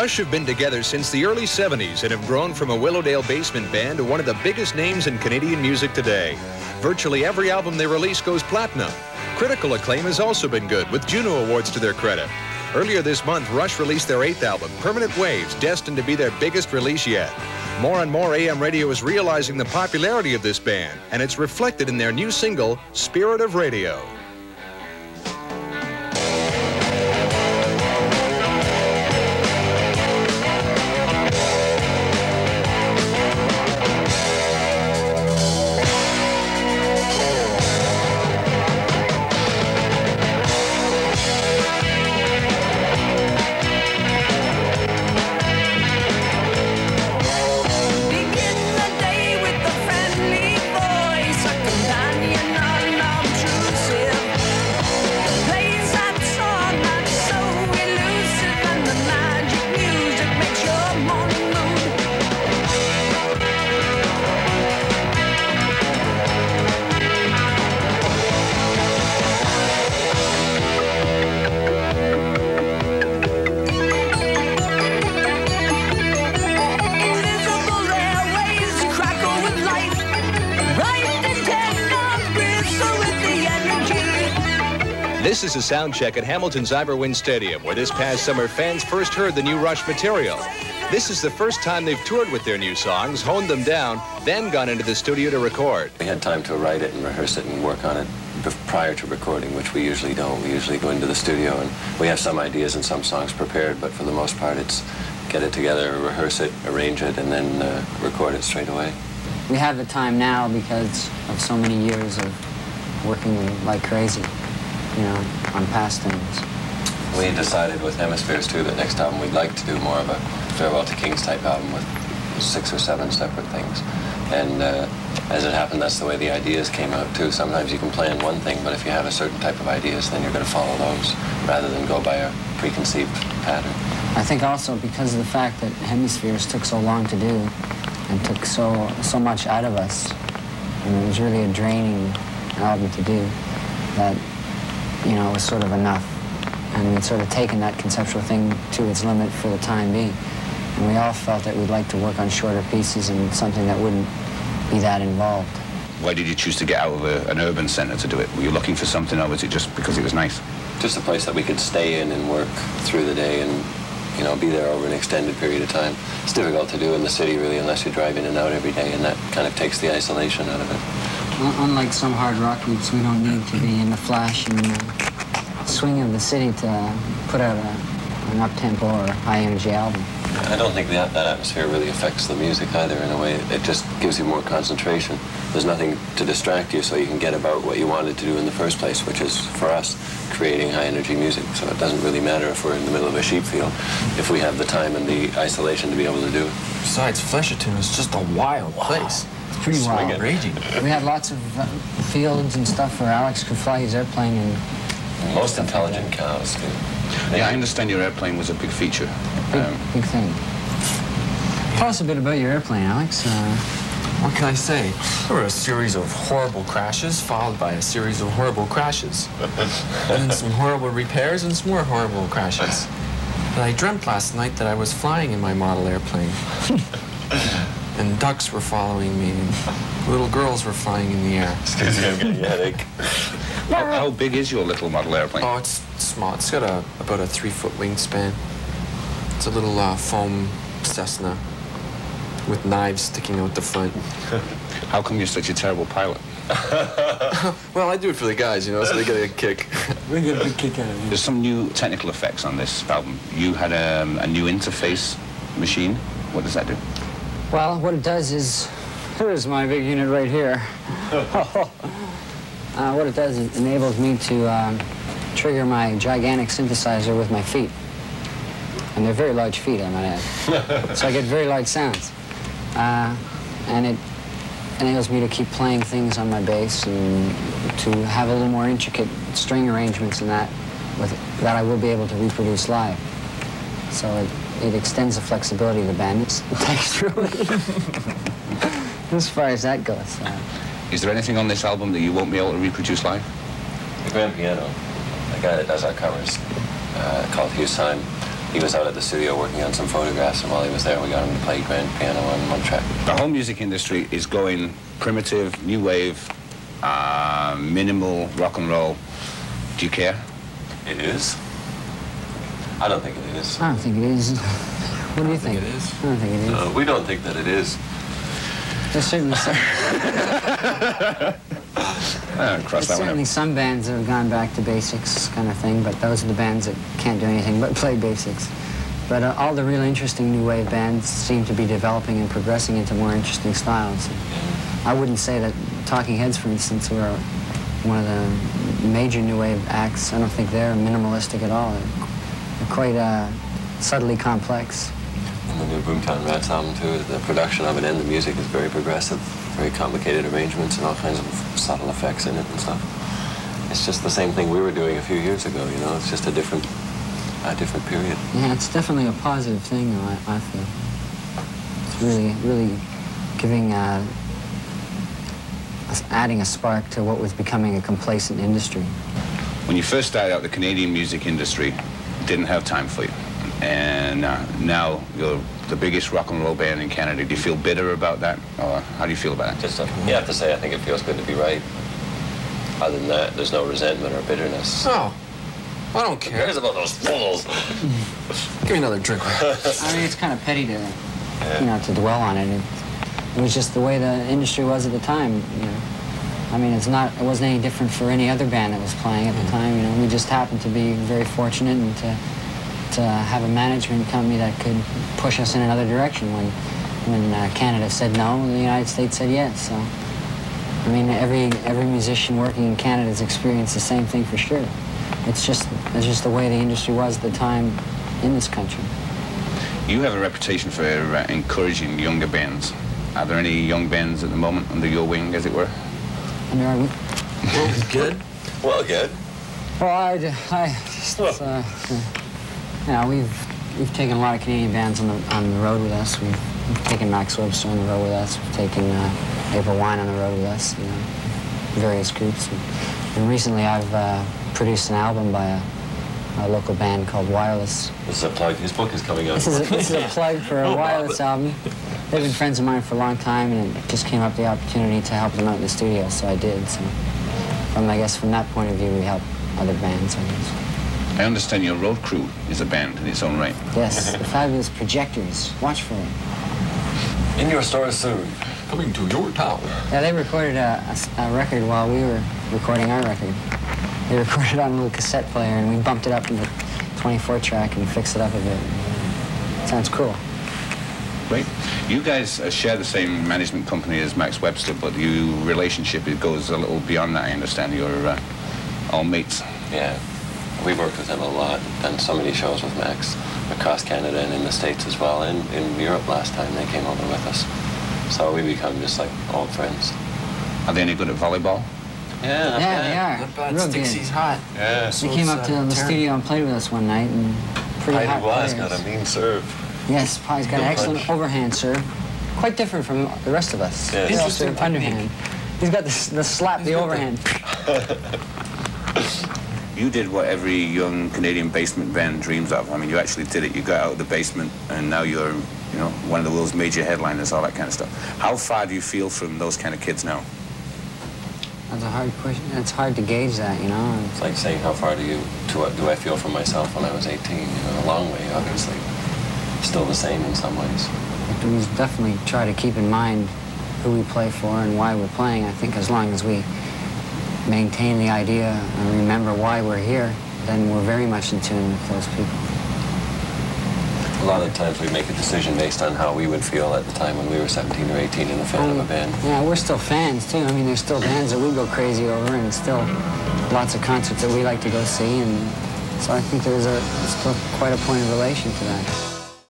Rush have been together since the early 70s and have grown from a Willowdale basement band to one of the biggest names in Canadian music today. Virtually every album they release goes platinum. Critical acclaim has also been good, with Juno Awards to their credit. Earlier this month, Rush released their eighth album, Permanent Waves, destined to be their biggest release yet. More and more AM radio is realizing the popularity of this band, and it's reflected in their new single, Spirit of Radio. This is a sound check at Hamilton's Ivor Stadium, where this past summer fans first heard the new Rush material. This is the first time they've toured with their new songs, honed them down, then gone into the studio to record. We had time to write it and rehearse it and work on it prior to recording, which we usually don't. We usually go into the studio and we have some ideas and some songs prepared, but for the most part it's get it together, rehearse it, arrange it, and then uh, record it straight away. We have the time now because of so many years of working like crazy you know, on past things. We decided with Hemispheres too that next album we'd like to do more of a Farewell to Kings type album with six or seven separate things. And uh, as it happened, that's the way the ideas came out too. Sometimes you can plan one thing, but if you have a certain type of ideas, then you're going to follow those rather than go by a preconceived pattern. I think also because of the fact that Hemispheres took so long to do and took so so much out of us, and it was really a draining album to do, that you know, it was sort of enough. And we'd sort of taken that conceptual thing to its limit for the time being. And we all felt that we'd like to work on shorter pieces and something that wouldn't be that involved. Why did you choose to get out of a, an urban centre to do it? Were you looking for something or was it just because it was nice? Just a place that we could stay in and work through the day and, you know, be there over an extended period of time. It's difficult to do in the city, really, unless you drive in and out every day, and that kind of takes the isolation out of it. Unlike some hard rock groups, we don't need to be in the flash and the swing of the city to put out a, an up-tempo or high-energy album. I don't think that, that atmosphere really affects the music either in a way. It just gives you more concentration. There's nothing to distract you so you can get about what you wanted to do in the first place, which is, for us, creating high-energy music. So it doesn't really matter if we're in the middle of a sheep field, if we have the time and the isolation to be able to do it. Besides, Flesherton is just a wild wow. place pretty wild. Raging. We had lots of uh, fields and stuff where Alex could fly his airplane and. Most intelligent cows, too. Yeah, I understand your airplane was a big feature. Big, um, big thing. Tell us a bit about your airplane, Alex. Uh, what can I say? There were a series of horrible crashes, followed by a series of horrible crashes. and then some horrible repairs and some more horrible crashes. And I dreamt last night that I was flying in my model airplane. and ducks were following me, and little girls were flying in the air. Excuse me, I'm getting a headache. how, how, big is your little model airplane? Oh, it's small. It's got a about a three-foot wingspan. It's a little uh, foam Cessna with knives sticking out the front. how come you're such a terrible pilot? well, I do it for the guys, you know, so they get a kick. we get a big kick out of it. There's some new technical effects on this album. You had um, a new interface machine. What does that do? Well, what it does is, here's my big unit right here. uh, what it does is enables me to um, trigger my gigantic synthesizer with my feet. And they're very large feet, I might add. so I get very large sounds. Uh, and it enables me to keep playing things on my bass and to have a little more intricate string arrangements and that with, that I will be able to reproduce live. So it, it extends the flexibility of the band texturally. as far as that goes. Uh, Is there anything on this album that you won't be able to reproduce live? The grand piano, the guy that does our covers, uh, called Hugh Syme, he was out at the studio working on some photographs, and while he was there, we got him to play grand piano on one track. The whole music industry is going primitive, new wave, uh, minimal rock and roll. Do you care? It is. I don't think it is. I don't think it is. What do you think? it is. I don't think it is. Uh, we don't think that it is. There's certainly some, cross there's that certainly out. some bands that have gone back to basics kind of thing, but those are the bands that can't do anything but play basics. But uh, all the really interesting new wave bands seem to be developing and progressing into more interesting styles. I wouldn't say that Talking Heads, for instance, who are one of the major new wave acts, I don't think they're minimalistic at all. They're, they're quite uh, subtly complex. And the new Boomtown Rats album, too, the production of it and the music is very progressive, very complicated arrangements and all kinds of subtle effects in it and stuff. It's just the same thing we were doing a few years ago, you know? It's just a different, a different period. Yeah, it's definitely a positive thing, though, I, I feel. It's really, really giving, uh, adding a spark to what was becoming a complacent industry. When you first started out, the Canadian music industry didn't have time for you. And uh, now you're the biggest rock and roll band in Canada. Do you feel bitter about that? Or how do you feel about it? Just, uh, you have to say, I think it feels good to be right. Other than that, there's no resentment or bitterness. Oh, I don't Who care. cares about those fools? Give me another drink. I mean, it's kind of petty to, you know, to dwell on it. it. It was just the way the industry was at the time, you know. I mean, it's not, it wasn't any different for any other band that was playing at the time, you know. We just happened to be very fortunate and to, to have a management company that could push us in another direction when, when uh, Canada said no and the United States said yes, so. I mean, every, every musician working in Canada has experienced the same thing for sure. It's just, it's just the way the industry was at the time in this country. You have a reputation for uh, encouraging younger bands. Are there any young bands at the moment under your wing, as it were? Under our, Good. Well, good. well, I, I just, uh, you know, we've we've taken a lot of Canadian bands on the on the road with us. We've, we've taken Max Webster on the road with us. We've taken uh, April Wine on the road with us. You know, various groups. And, and recently, I've uh, produced an album by a, a local band called Wireless. This is a plug. His book is coming out. This is a, this is a plug for a oh, wireless album. They've been friends of mine for a long time, and it just came up the opportunity to help them out in the studio, so I did. So, from I guess from that point of view, we help other bands. I guess. I understand your road crew is a band in its own right. Yes, the fabulous projectors. Watch for them. In your stores soon. Coming to your town. Yeah, they recorded a record while we were recording our record. They recorded on a little cassette player, and we bumped it up into 24 track and fixed it up a bit. Sounds cool. Great. You guys uh, share the same management company as Max Webster, but your relationship it goes a little beyond that. I understand you're uh, all mates. Yeah. We've worked with him a lot, done so many shows with Max across Canada and in the States as well, and in Europe last time they came over with us. So we become just like old friends. Are they any good at volleyball? Yeah, Yeah, they are. Not bad. Real Sticks, good. he's hot. Yeah. They came up to uh, the studio and played with us one night, and pretty Heidi hot was players. got a mean serve. Yes, Pye's got an excellent punch. overhand serve. Quite different from the rest of us. Yeah. They all Interesting serve underhand. He's got the, the slap, the got the- overhand. You did what every young Canadian basement band dreams of. I mean, you actually did it. You got out of the basement, and now you're, you know, one of the world's major headliners, all that kind of stuff. How far do you feel from those kind of kids now? That's a hard question. It's hard to gauge that, you know. It's like saying how far do you to what do I feel from myself when I was 18? You know, a long way, obviously. Still the same in some ways. We definitely try to keep in mind who we play for and why we're playing. I think as long as we maintain the idea and remember why we're here, then we're very much in tune with those people. A lot of times we make a decision based on how we would feel at the time when we were 17 or 18 and a fan of a mm. band. Yeah, we're still fans too. I mean, there's still bands that we go crazy over, and still lots of concerts that we like to go see, and so I think there's a still quite a point of relation to that.